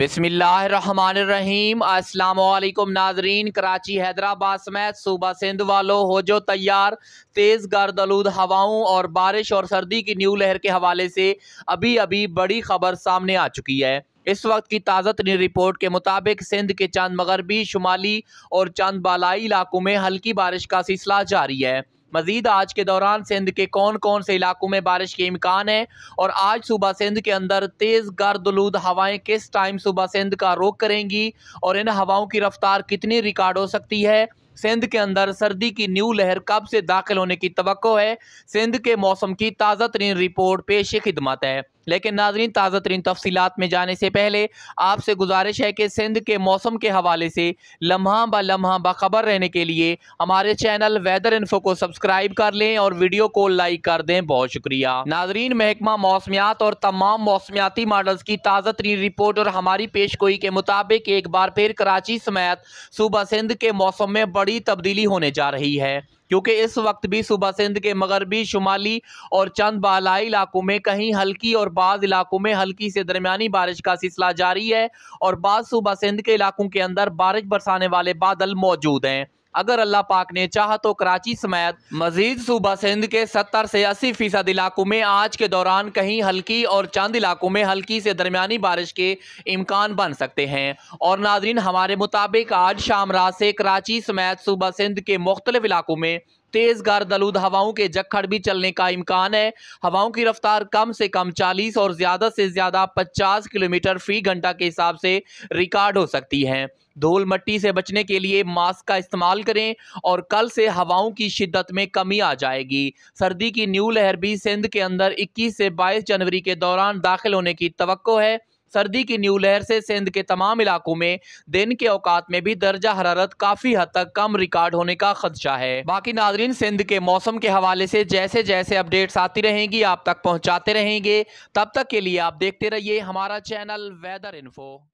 बिसमीम अस्सलाम नाजरीन, कराची, हैदराबाद समेत सूबा सिंध वालों, हो जो तैयार, तेज़ गर्द आलूद हवाओं और बारिश और सर्दी की न्यू लहर के हवाले से अभी अभी बड़ी खबर सामने आ चुकी है। इस वक्त की ताज़ा तरीन रिपोर्ट के मुताबिक सिंध के चंद मगरबी, शुमाली और चंद बालाई इलाकों में हल्की बारिश का सिलसिला जारी है। मजीद, आज के दौरान सिंध के कौन कौन से इलाकों में बारिश के इम्कान है? और आज सुबह सिंध के अंदर तेज़ गर्द गर्दलूद हवाएँ किस टाइम सुबह सिंध का रोक करेंगी? और इन हवाओं की रफ्तार कितनी रिकॉर्ड हो सकती है? सिंध के अंदर सर्दी की न्यू लहर कब से दाखिल होने की तो है? सिंध के मौसम की ताज़ा तरीन रिपोर्ट, पेश खिदमत है। लेकिन नाजरीन, ताज़ा तरीन तफसीत में जाने से पहले आपसे गुजारिश है कि सिंध के मौसम के हवाले से लम्हा ब लम्हा बाखबर रहने के लिए हमारे चैनल वेदर इन्फो को सब्सक्राइब कर लें और वीडियो को लाइक कर दें। बहुत शुक्रिया। नाजरीन, महकमा मौसमियात और तमाम मौसमियाती मॉडल्स की ताज़ा तरीन रिपोर्ट और हमारी पेश गोई के मुताबिक एक बार फिर कराची समेत सूबा सिंध के मौसम में बड़ी तब्दीली होने जा रही है। क्योंकि इस वक्त भी सुबह सिंध के मगरबी शुमाली और चंद बालाई इलाकों में कहीं हल्की और बाद इलाकों में हल्की से दरमियानी बारिश का सिलसिला जारी है और बाद सुबह सिंध के इलाकों के अंदर बारिश बरसाने वाले बादल मौजूद हैं। अगर अल्लाह पाक ने चाह तो कराची समेत मजीद सूबा सिंध के 70 से 80 फ़ीसद इलाकों में आज के दौरान कहीं हल्की और चंद इलाकों में हल्की से दरमियानी बारिश के इम्कान बन सकते हैं। और नाजरीन, हमारे मुताबिक आज शाम रात से कराची समेत सूबा सिंध के मुख्तलिफ़ इलाकों में तेज़ दलूद हवाओं के जखड़ भी चलने का इम्कान है। हवाओं की रफ्तार कम से कम 40 और ज़्यादा से ज़्यादा 50 किलोमीटर फ़ी घंटा के हिसाब से रिकॉर्ड हो सकती हैं। धूल मट्टी से बचने के लिए मास्क का इस्तेमाल करें और कल से हवाओं की शिद्दत में कमी आ जाएगी। सर्दी की न्यू लहर भी सिंध के अंदर 21 से 22 जनवरी के दौरान दाखिल होने की तो है। सर्दी की न्यू लहर से सिंध के तमाम इलाकों में दिन के औकात में भी दर्जा हरारत काफ़ी हद तक कम रिकॉर्ड होने का खदशा है। बाकी नाजरीन, सिंध के मौसम के हवाले से जैसे जैसे अपडेट्स आती रहेंगी, आप तक पहुँचाते रहेंगे। तब तक के लिए आप देखते रहिए हमारा चैनल वेदर इन्फो।